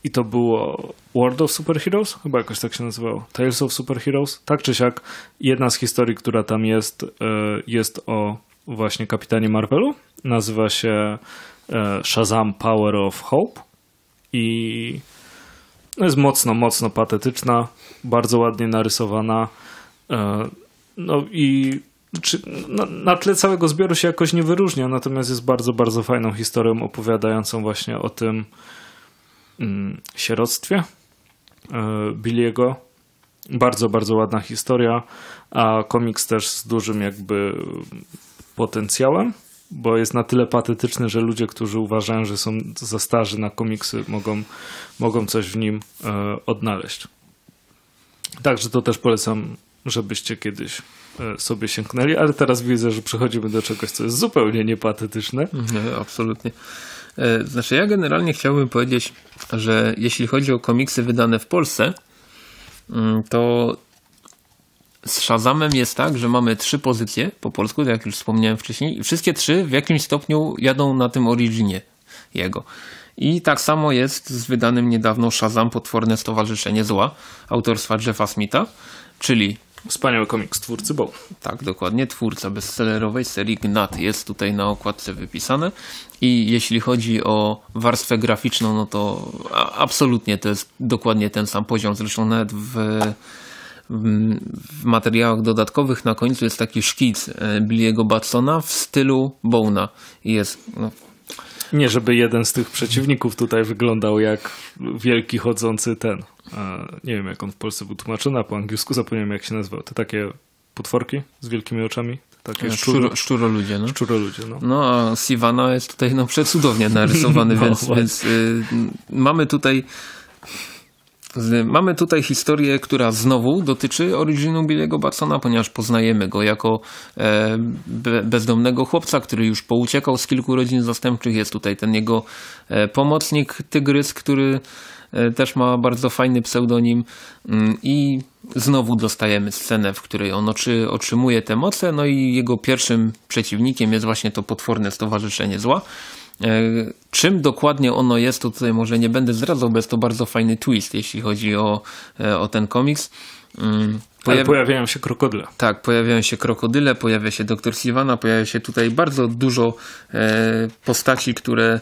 I to było World of Superheroes? Chyba jakoś tak się nazywało. Tales of Superheroes? Tak czy siak, jedna z historii, która tam jest, e, jest o właśnie kapitanie Marvelu. Nazywa się e, Shazam Power of Hope i jest mocno, mocno patetyczna, bardzo ładnie narysowana. E, no i czy, na, na, tle całego zbioru się jakoś nie wyróżnia, natomiast jest bardzo, bardzo fajną historią opowiadającą właśnie o tym sieroctwie e, Billiego. Bardzo, bardzo ładna historia, a komiks też z dużym jakby potencjałem bo jest na tyle patetyczny, że ludzie, którzy uważają, że są za starzy na komiksy, mogą, mogą coś w nim e, odnaleźć. Także to też polecam, żebyście kiedyś e, sobie sięgnęli, ale teraz widzę, że przechodzimy do czegoś, co jest zupełnie niepatetyczne. Nie, absolutnie. E, znaczy, ja generalnie chciałbym powiedzieć, że jeśli chodzi o komiksy wydane w Polsce, mm, to z Shazamem jest tak, że mamy trzy pozycje po polsku, jak już wspomniałem wcześniej. Wszystkie trzy w jakimś stopniu jadą na tym originie jego. I tak samo jest z wydanym niedawno Shazam Potworne Stowarzyszenie Zła autorstwa Jeffa Smitha, czyli Wspaniały komiks twórcy Bo. Tak, dokładnie. Twórca bestsellerowej serii Gnat jest tutaj na okładce wypisane. I jeśli chodzi o warstwę graficzną, no to absolutnie to jest dokładnie ten sam poziom. Zresztą nawet w w materiałach dodatkowych na końcu jest taki szkic e, Billiego Batsona w stylu Bona. Jest no, nie, żeby jeden z tych przeciwników tutaj wyglądał jak wielki chodzący ten. Nie wiem, jak on w Polsce był tłumaczony, a po angielsku zapomniałem, jak się nazywał. Te takie potworki z wielkimi oczami. Takie szczuro, szczuro ludzie, no. Szczuro ludzie, no. No, a Sivana jest tutaj no, przecudownie narysowany, [LAUGHS] no, więc, więc y, mamy tutaj Mamy tutaj historię, która znowu dotyczy originu Billiego Batsona, ponieważ poznajemy go jako e, bezdomnego chłopca, który już pouciekał z kilku rodzin zastępczych. Jest tutaj ten jego e, pomocnik Tygrys, który e, też ma bardzo fajny pseudonim mm, i znowu dostajemy scenę, w której on otrzymuje te moce, no i jego pierwszym przeciwnikiem jest właśnie to potworne stowarzyszenie zła. E, czym dokładnie ono jest, to tutaj może nie będę zdradzał, bo jest to bardzo fajny twist, jeśli chodzi o, e, o ten komiks. Mm, pojawi... pojawiają się krokodyle. Tak, pojawiają się krokodyle, pojawia się doktor Sivana, pojawia się tutaj bardzo dużo e, postaci, które.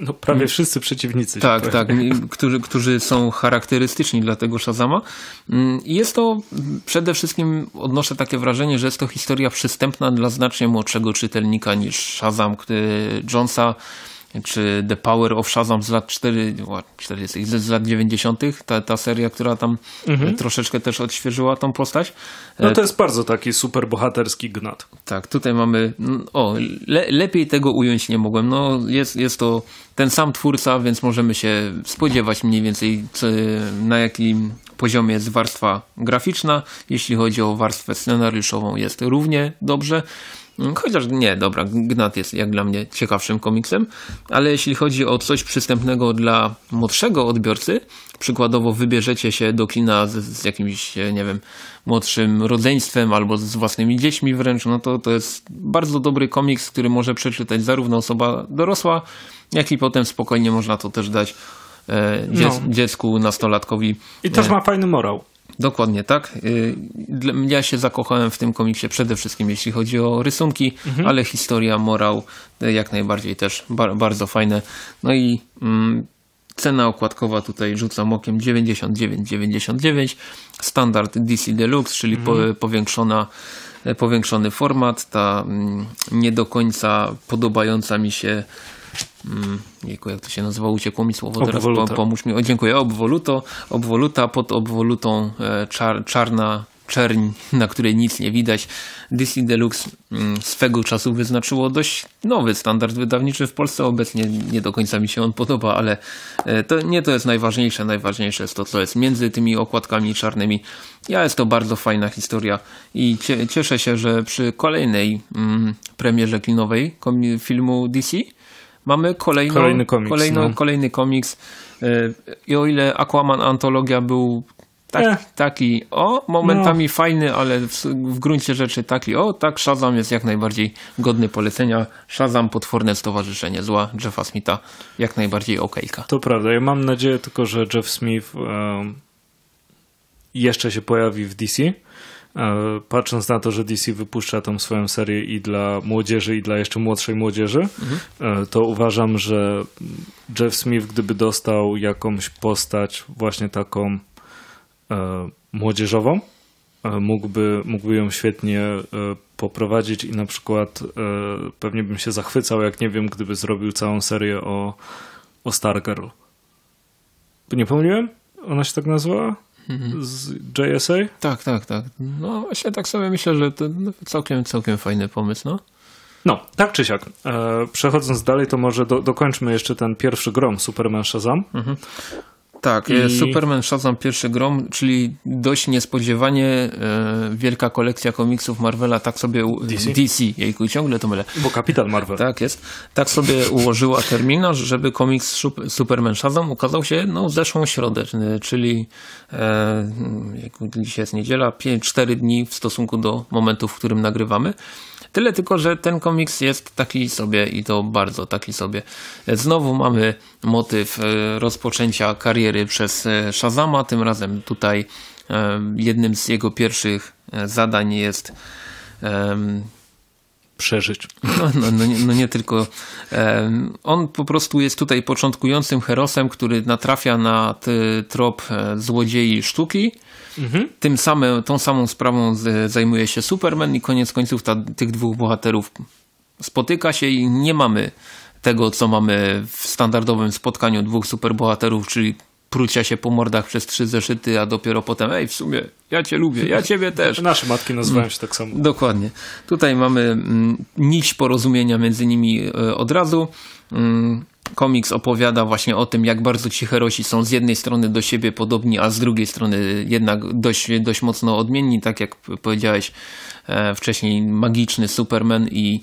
No prawie wszyscy przeciwnicy. Tak, tak, którzy, którzy są charakterystyczni dla tego Shazama. Mm, jest to przede wszystkim, odnoszę takie wrażenie, że jest to historia przystępna dla znacznie młodszego czytelnika niż Shazam, który Jonesa czy The Power of Shazam z lat 4, 40, z lat 90. Ta, ta seria, która tam mhm. troszeczkę też odświeżyła tą postać. No to jest bardzo taki super bohaterski gnat. Tak, tutaj mamy, o, le, lepiej tego ująć nie mogłem. No, jest, jest to ten sam twórca, więc możemy się spodziewać mniej więcej na jakim poziomie jest warstwa graficzna. Jeśli chodzi o warstwę scenariuszową jest równie dobrze. Chociaż nie, dobra, Gnat jest jak dla mnie ciekawszym komiksem, ale jeśli chodzi o coś przystępnego dla młodszego odbiorcy, przykładowo wybierzecie się do kina z, z jakimś, nie wiem, młodszym rodzeństwem albo z własnymi dziećmi wręcz, no to to jest bardzo dobry komiks, który może przeczytać zarówno osoba dorosła, jak i potem spokojnie można to też dać e, dziec, no. dziecku, nastolatkowi. I też ma fajny morał. Dokładnie tak. Y, ja się zakochałem w tym komiksie przede wszystkim jeśli chodzi o rysunki, mhm. ale historia, morał y, jak najbardziej też bardzo fajne. No i mm, Cena okładkowa tutaj rzucam okiem 99,99. Standard DC Deluxe, czyli mhm. powiększona, powiększony format. Ta mm, nie do końca podobająca mi się Mm, jak to się nazywa, uciekło mi słowo, teraz po, pomóż mi. O, dziękuję, obwoluto, obwoluta, pod obwolutą e, czar, czarna czerń, [LAUGHS] na której nic nie widać. DC Deluxe mm, swego czasu wyznaczyło dość nowy standard wydawniczy w Polsce. Obecnie nie do końca mi się on podoba, ale e, to nie to jest najważniejsze. Najważniejsze jest to, co jest między tymi okładkami czarnymi. Ja jest to bardzo fajna historia i cieszę się, że przy kolejnej mm, premierze kinowej filmu DC mamy kolejną, kolejny komiks. Kolejno, no. Kolejny komiks. E, I o ile Aquaman Antologia był tak, eh. taki o, momentami no. fajny, ale w, w, gruncie rzeczy taki o, tak Shazam jest jak najbardziej godny polecenia. Shazam, potworne stowarzyszenie zła Jeffa Smitha, jak najbardziej okejka. To prawda, ja mam nadzieję tylko, że Jeff Smith um, jeszcze się pojawi w DC patrząc na to, że DC wypuszcza tą swoją serię i dla młodzieży, i dla jeszcze młodszej młodzieży, mhm. to uważam, że Jeff Smith, gdyby dostał jakąś postać właśnie taką e, młodzieżową, mógłby, mógłby ją świetnie poprowadzić i na przykład pewnie bym się zachwycał, jak nie wiem, gdyby zrobił całą serię o, o Stargirl. Nie pomyliłem? Ona się tak nazywała? Z JSA? Tak, tak, tak. No właśnie tak sobie myślę, że to całkiem, całkiem fajny pomysł, no. No, tak czy siak. E, przechodząc dalej, to może do, dokończmy jeszcze ten pierwszy grom Superman Shazam. Mhm. Tak, I... Superman Shazam pierwszy grom, czyli dość niespodziewanie e, wielka kolekcja komiksów Marvela, tak sobie DC, DC jejku, ciągle to mylę. Bo Kapitan Marvel. Tak jest. Tak sobie ułożyła terminarz, żeby komiks Superman Shazam ukazał się no, zeszłą środę, czyli e, dzisiaj jest niedziela, 4 dni w stosunku do momentu, w którym nagrywamy. Tyle tylko, że ten komiks jest taki sobie i to bardzo taki sobie. Znowu mamy motyw e, rozpoczęcia kariery przez e, Shazama. Tym razem tutaj e, jednym z jego pierwszych zadań jest przeżyć. No, no, no, nie, no nie tylko. on po prostu jest tutaj początkującym herosem, który natrafia na trop złodziei sztuki Mhm. Tym samym, tą samą sprawą zajmuje się Superman i koniec końców ta, tych dwóch bohaterów spotyka się i nie mamy tego, co mamy w standardowym spotkaniu dwóch superbohaterów, czyli prucia się po mordach przez trzy zeszyty, a dopiero potem, ej, w sumie, ja cię lubię, ja ciebie [LAUGHS] też. Nasze matki nazywają się tak samo. Dokładnie. Tutaj mamy mm, nić porozumienia między nimi e, od razu. Mm, komiks opowiada właśnie o tym, jak bardzo ci herosi są z jednej strony do siebie podobni, a z drugiej strony jednak dość, dość mocno odmienni, tak jak powiedziałeś e, wcześniej, magiczny Superman i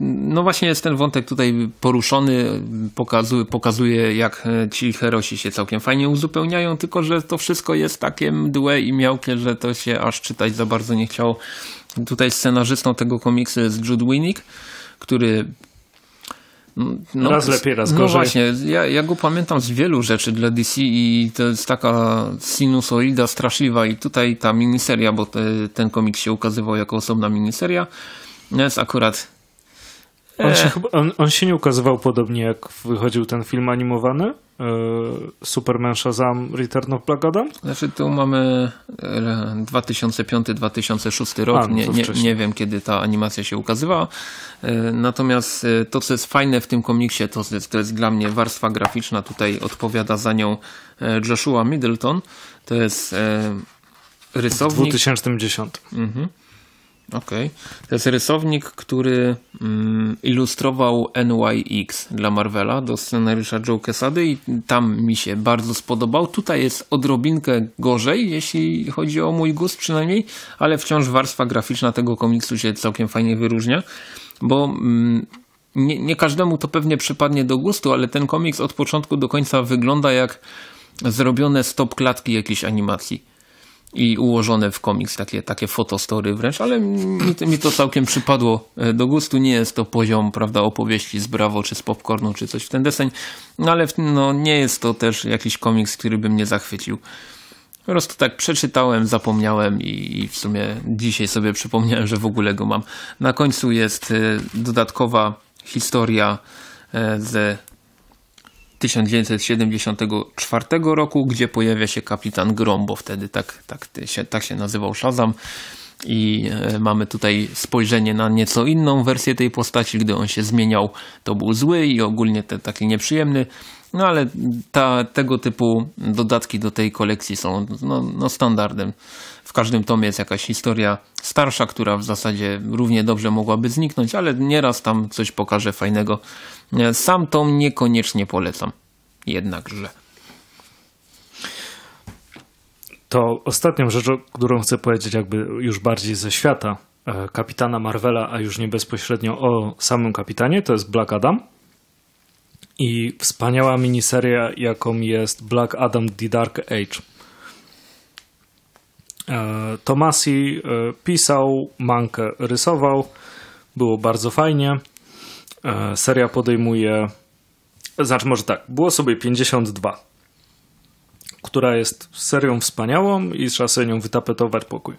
no właśnie jest ten wątek tutaj poruszony, pokazuje, pokazuje jak e, ci herosi się całkiem fajnie uzupełniają, tylko że to wszystko jest takie mdłe i miałkie, że to się aż czytać za bardzo nie chciało. Tutaj scenarzystą tego komiksu jest Jude Winnick, który no, raz lepiej, raz no gorzej. No właśnie, ja, ja go pamiętam z wielu rzeczy dla DC i to jest taka sinusoida straszliwa i tutaj ta miniseria, bo te, ten komik się ukazywał jako osobna miniseria, jest akurat on się, on, on się nie ukazywał podobnie jak wychodził ten film animowany? E, Superman Shazam Return of Black Adam? Znaczy tu mamy 2005-2006 e, rok, A, no nie, nie, nie, wiem kiedy ta animacja się ukazywała. E, natomiast to co jest fajne w tym komiksie to jest, to jest dla mnie warstwa graficzna, tutaj odpowiada za nią Joshua Middleton. To jest rysownik. W 2010. Mhm. Okej. Okay. To jest rysownik, który mm, ilustrował NYX dla Marvela do scenariusza Joe Quesady i tam mi się bardzo spodobał. Tutaj jest odrobinkę gorzej, jeśli chodzi o mój gust przynajmniej, ale wciąż warstwa graficzna tego komiksu się całkiem fajnie wyróżnia, bo mm, nie, nie każdemu to pewnie przypadnie do gustu, ale ten komiks od początku do końca wygląda jak zrobione stop klatki jakiejś animacji i ułożone w komiks, takie, takie fotostory wręcz, ale mi, mi to całkiem przypadło e, do gustu. Nie jest to poziom prawda, opowieści z Bravo czy z Popcornu czy coś w ten deseń, no ale no, nie jest to też jakiś komiks, który by mnie zachwycił. Po prostu tak przeczytałem, zapomniałem i, i w sumie dzisiaj sobie przypomniałem, że w ogóle go mam. Na końcu jest e, dodatkowa historia e, ze 1974 roku, gdzie pojawia się kapitan Grom, bo wtedy tak, tak, się, tak się nazywał Shazam. I e, mamy tutaj spojrzenie na nieco inną wersję tej postaci. Gdy on się zmieniał, to był zły i ogólnie te, taki nieprzyjemny. No ale ta, tego typu dodatki do tej kolekcji są no, no standardem. W każdym tomie jest jakaś historia starsza, która w zasadzie równie dobrze mogłaby zniknąć, ale nieraz tam coś pokaże fajnego. Sam tom niekoniecznie polecam. Jednakże. To ostatnią rzeczą, którą chcę powiedzieć jakby już bardziej ze świata e, kapitana Marvela, a już nie bezpośrednio o samym kapitanie, to jest Black Adam. I wspaniała miniseria, jaką jest Black Adam The Dark Age. E, Tomasi e, pisał, Mankę rysował, było bardzo fajnie. Seria podejmuje, znaczy może tak, było sobie 52 która jest serią wspaniałą i trzeba sobie nią wytapetować pokój.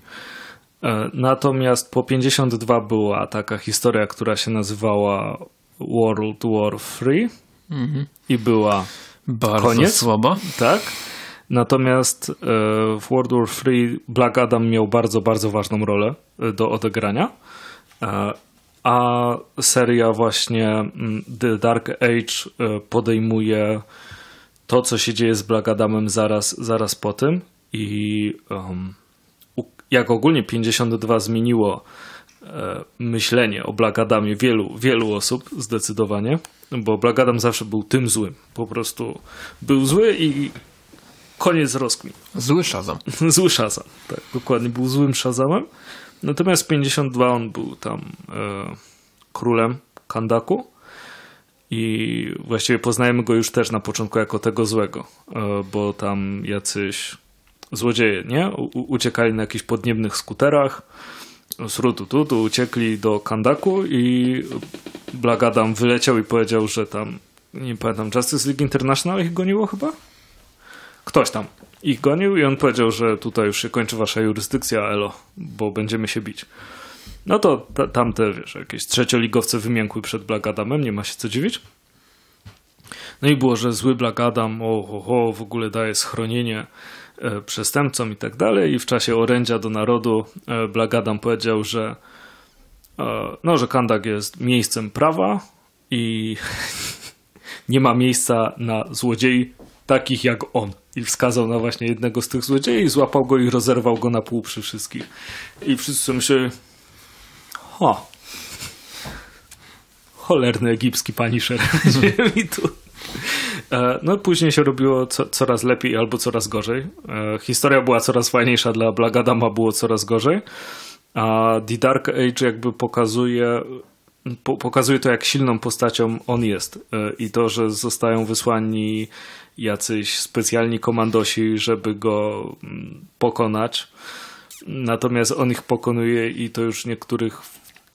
E, natomiast po 52 była taka historia, która się nazywała World War Free mhm. i była Bardzo koniec. słaba. Tak. Natomiast e, w World War Free Black Adam miał bardzo, bardzo ważną rolę e, do odegrania. A seria właśnie mm, The Dark Age podejmuje to, co się dzieje z Black Adamem zaraz, zaraz po tym i um, jak ogólnie 52 zmieniło e, myślenie o Black Adamie wielu, wielu osób zdecydowanie, bo Black Adam zawsze był tym złym. Po prostu był zły i koniec rozkmin. Zły Shazam. [LAUGHS] Zły Shazam, tak, dokładnie. Był złym Shazamem. Natomiast 52 on był tam e, królem Kandaku i właściwie poznajemy go już też na początku jako tego złego, e, bo tam jacyś złodzieje, nie? U uciekali na jakichś podniebnych skuterach, z Rutututu uciekli do Kandaku i Blagadam wyleciał i powiedział, że tam, nie pamiętam, Justice League International ich goniło chyba? Ktoś tam ich gonił i on powiedział, że tutaj już się kończy wasza jurysdykcja, elo, bo będziemy się bić. No to ta, tamte, wiesz, jakieś trzecioligowce wymiękły przed Black Adamem, nie ma się co dziwić. No i było, że zły Black Adam, o, o, o w ogóle daje schronienie e, przestępcom i tak dalej. I w czasie orędzia do narodu e, Black Adam powiedział, że e, no, że Kandak jest miejscem prawa i [LAUGHS] nie ma miejsca na złodziei takich jak on. I wskazał na właśnie jednego z tych złodziei, złapał go i rozerwał go na pół przy wszystkich. I wszyscy myśleli, Ho. Cholerny egipski paniszer. [LAUGHS] mi tu. E, no później się robiło co, coraz lepiej albo coraz gorzej. E, historia była coraz fajniejsza dla Blagadama, było coraz gorzej. A The Dark Age jakby pokazuje pokazuje to, jak silną postacią on jest. E, I to, że zostają wysłani jacyś specjalni komandosi, żeby go mm, pokonać. Natomiast on ich pokonuje i to już niektórych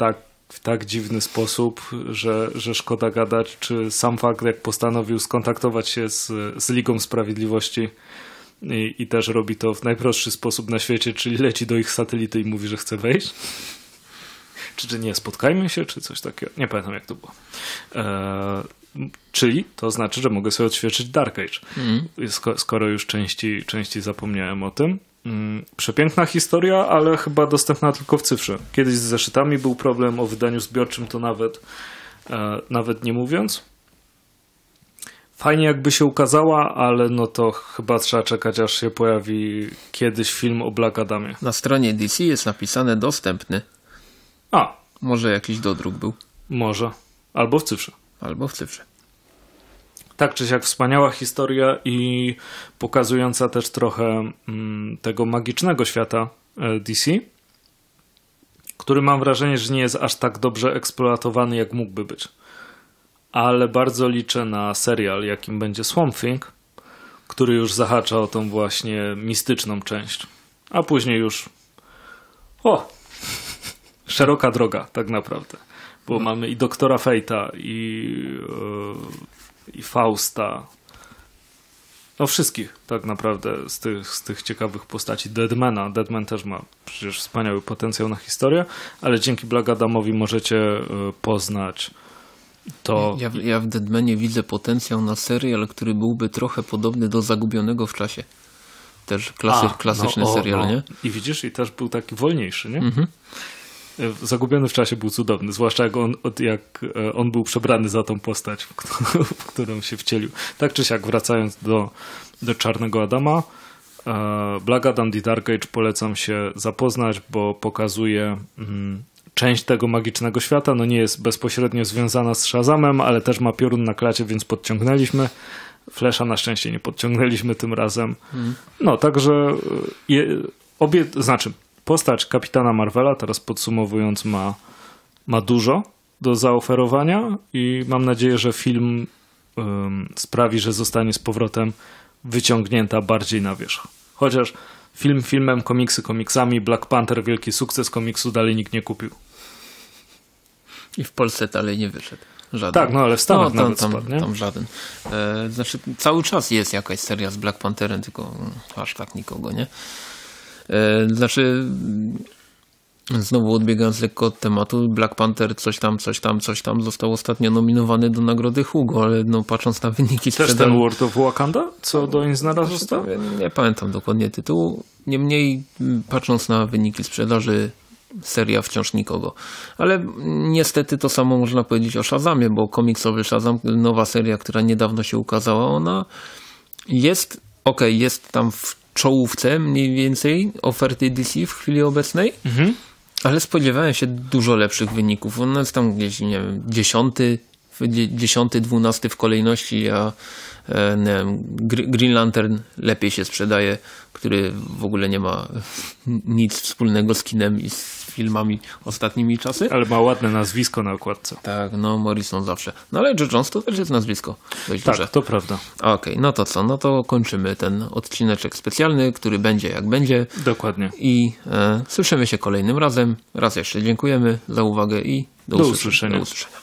tak, w tak dziwny sposób, że, że szkoda gadać, czy sam fakt, jak postanowił skontaktować się z, z Ligą Sprawiedliwości i, i też robi to w najprostszy sposób na świecie, czyli leci do ich satelity i mówi, że chce wejść. Czy, czy nie, spotkajmy się, czy coś takiego. Nie pamiętam, jak to było. Eee, czyli to znaczy, że mogę sobie odświeżyć Dark Age, mm. skoro już części, części zapomniałem o tym. Mm, przepiękna historia, ale chyba dostępna tylko w cyfrze. Kiedyś z zeszytami był problem o wydaniu zbiorczym, to nawet, e, nawet nie mówiąc. Fajnie jakby się ukazała, ale no to chyba trzeba czekać, aż się pojawi kiedyś film o Black Adamie. Na stronie DC jest napisane dostępny. A. Może jakiś dodruk był. Może. Albo w cyfrze. Albo w cyfrze tak czy siak wspaniała historia i pokazująca też trochę mm, tego magicznego świata e, DC, który mam wrażenie, że nie jest aż tak dobrze eksploatowany, jak mógłby być. Ale bardzo liczę na serial, jakim będzie Swamp Thing, który już zahacza o tą właśnie mistyczną część. A później już o, [LAUGHS] szeroka droga tak naprawdę. Bo no. mamy i Doktora Fejta, i e, i Fausta. No wszystkich tak naprawdę z tych, z tych ciekawych postaci. Deadmana. Deadman też ma przecież wspaniały potencjał na historię, ale dzięki Black Adamowi możecie e, poznać to... Ja, ja w Deadmanie widzę potencjał na serial, który byłby trochę podobny do Zagubionego w czasie. Też klasy, A, klasyczny no, o, serial, no. nie? I widzisz, i też był taki wolniejszy, nie? Mhm. Zagubiony w czasie był cudowny, zwłaszcza jak on, jak e, on był przebrany za tą postać, [LAUGHS] w którą się wcielił. Tak czy siak, wracając do, do Czarnego Adama, e, Black Adam The Dark Age polecam się zapoznać, bo pokazuje mm, część tego magicznego świata. No nie jest bezpośrednio związana z Shazamem, ale też ma piorun na klacie, więc podciągnęliśmy. Flesza na szczęście nie podciągnęliśmy tym razem. Mm. No, także e, je, obie, znaczy postać kapitana Marvela, teraz podsumowując, ma, ma dużo do zaoferowania i mam nadzieję, że film um, sprawi, że zostanie z powrotem wyciągnięta bardziej na wierzch. Chociaż film filmem, komiksy komiksami, Black Panther, wielki sukces komiksu dalej nikt nie kupił. I w Polsce dalej nie wyszedł. Żaden. Tak, no ale w Stanach no, tam, nawet tam, spadł, nie? Tam żaden. E, znaczy cały czas jest jakaś seria z Black Pantherem, tylko aż tak nikogo, nie? E, znaczy, znowu odbiegając lekko od tematu, Black Panther coś tam, coś tam, coś tam został ostatnio nominowany do nagrody Hugo, ale no, patrząc na wyniki sprzedaży... Też ten World of Wakanda? Co do nim znalazł został? Nie pamiętam dokładnie tytułu. Niemniej patrząc na wyniki sprzedaży seria wciąż nikogo. Ale niestety to samo można powiedzieć o Shazamie, bo komiksowy Shazam, nowa seria, która niedawno się ukazała, ona jest, ok, jest tam w czołówce mniej więcej oferty DC w chwili obecnej, mhm. ale spodziewałem się dużo lepszych wyników. On jest tam gdzieś, nie wiem, dziesiąty, dziesiąty, dwunasty w kolejności, a nie wiem, Green Lantern lepiej się sprzedaje, który w ogóle nie ma [LAUGHS] nic wspólnego z kinem i z filmami ostatnimi czasy. Ale ma ładne nazwisko na okładce. Tak, no Morrison zawsze. No ale Joe Jones to też jest nazwisko. Dość tak, duże. to prawda. Okej, okay, no to co? No to kończymy ten odcineczek specjalny, który będzie jak będzie. Dokładnie. I e, słyszymy się kolejnym razem. Raz jeszcze dziękujemy za uwagę i do, do usłyszenia. Do usłyszenia.